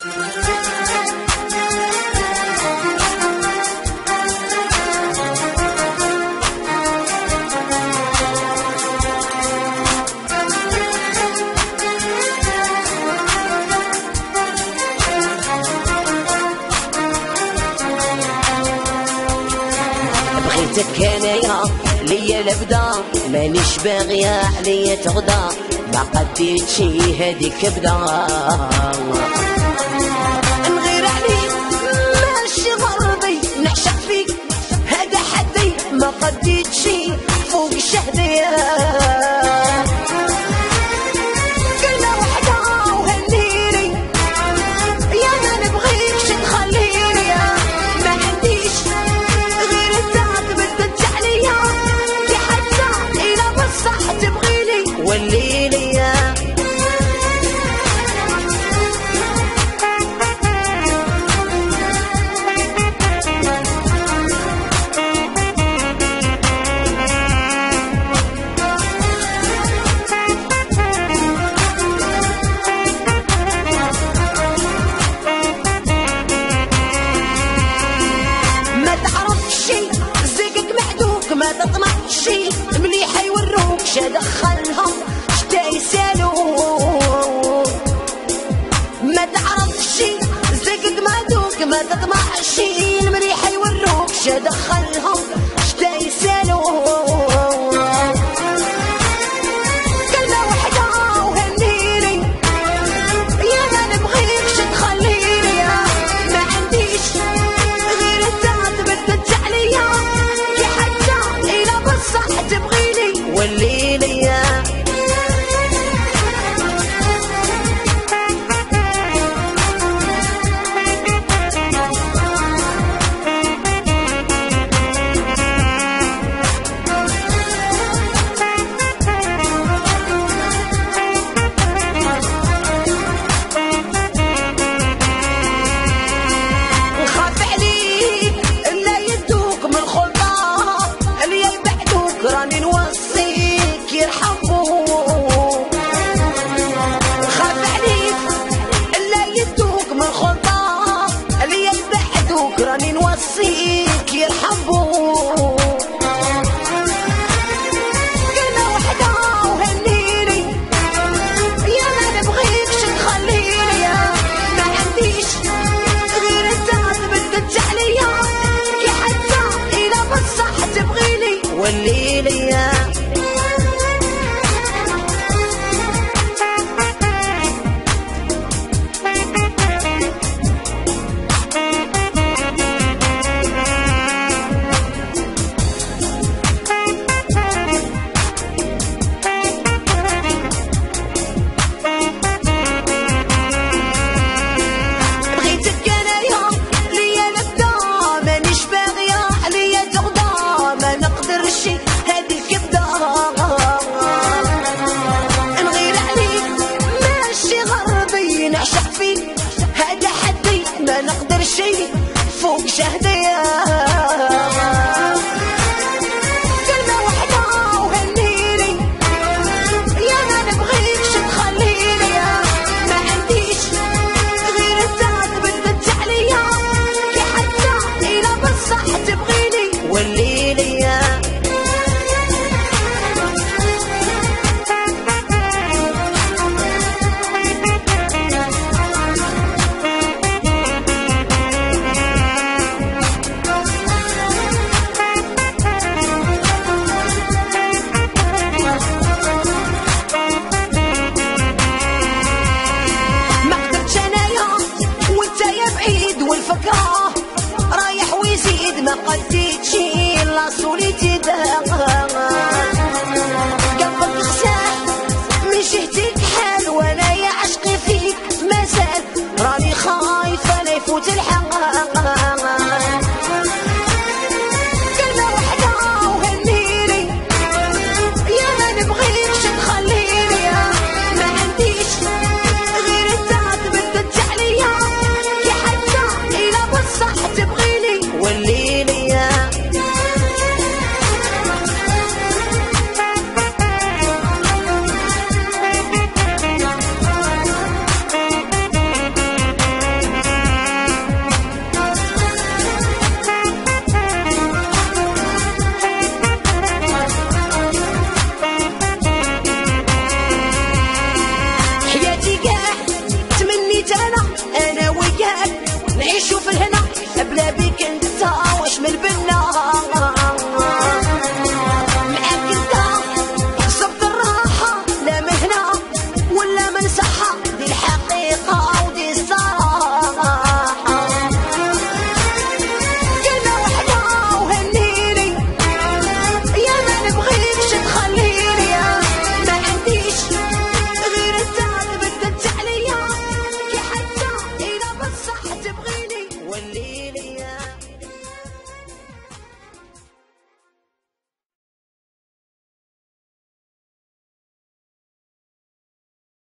بغيتك انايا ليا لبدا مانيش باغية عليا تغدا ما قديتشي هذيك بدا. دخلهم شتا يسالوا ما تعرفش زقد ما دوك ما تطمعش المريح يوروك. شا فوق رايح ويزيد ما